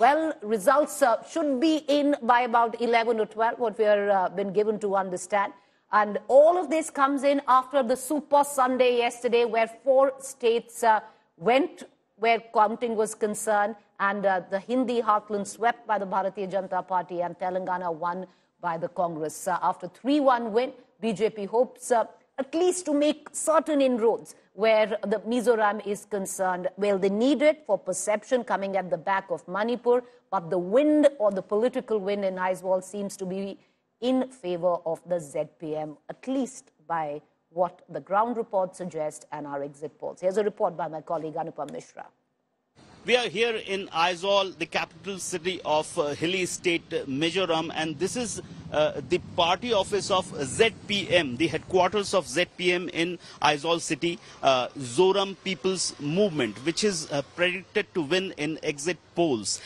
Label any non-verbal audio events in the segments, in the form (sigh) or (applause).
Well, results uh, should be in by about 11 or 12, what we have uh, been given to understand. And all of this comes in after the Super Sunday yesterday, where four states uh, went where counting was concerned, and uh, the Hindi heartland swept by the Bharatiya Janata Party, and Telangana won by the Congress. Uh, after 3 1 win, BJP hopes uh, at least to make certain inroads where the Mizoram is concerned. Well, they need it for perception coming at the back of Manipur, but the wind or the political wind in Aizawl seems to be in favor of the ZPM, at least by what the ground report suggests and our exit polls. Here's a report by my colleague Anupam Mishra. We are here in Aizawl, the capital city of uh, hilly state Mizoram, and this is uh, the party office of ZPM, the headquarters of ZPM in Aizawl city, uh, Zoram People's Movement, which is uh, predicted to win in exit polls.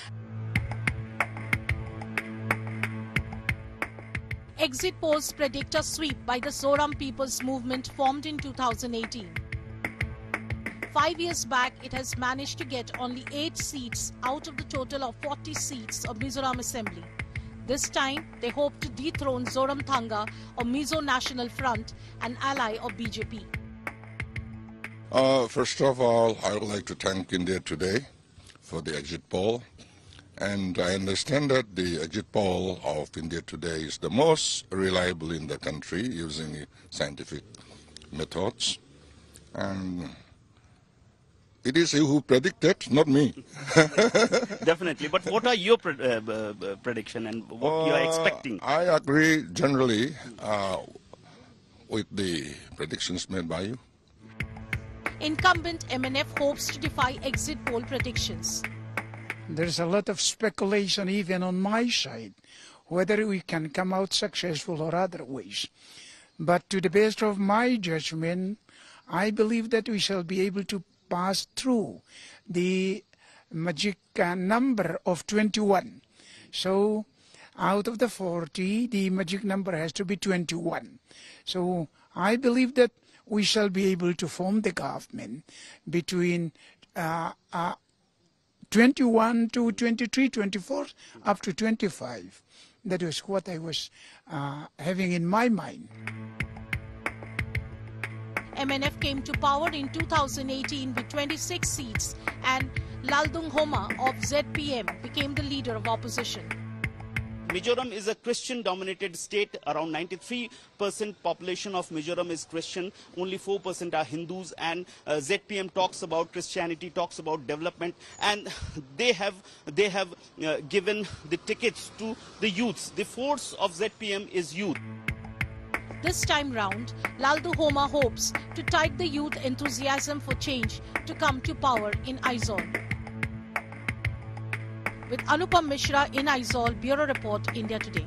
Exit polls predict a sweep by the Zoram People's Movement formed in 2018. Five years back, it has managed to get only 8 seats out of the total of 40 seats of Mizoram Assembly. This time, they hope to dethrone Zoramthanga or Mizo National Front, an ally of BJP. Uh, first of all, I would like to thank India Today for the exit poll. And I understand that the exit poll of India Today is the most reliable in the country using scientific methods. And it is you who predicted, not me. (laughs) Definitely. But what are your pre- uh, uh, prediction and what you are Uh, expecting? I agree generally uh, with the predictions made by you. Incumbent MNF hopes to defy exit poll predictions. There's a lot of speculation even on my side whether we can come out successful or otherwise. But to the best of my judgment, I believe that we shall be able to pass through the magic uh, number of 21. So out of the 40, the magic number has to be 21. So I believe that we shall be able to form the government between uh, uh, 21 to 23, 24, up to 25. That was what I was uh, having in my mind. MNF came to power in 2018 with 26 seats and Lalduhoma of ZPM became the leader of opposition. Mizoram is a Christian dominated state. Around 93% population of Mizoram is Christian. Only 4% are Hindus. And uh, ZPM talks about Christianity, talks about development. And they have, they have uh, given the tickets to the youths. The force of ZPM is youth. This time round, Lalduhoma hopes to tide the youth enthusiasm for change to come to power in Aizawl. With Anupam Mishra in Aizawl, Bureau Report, India Today.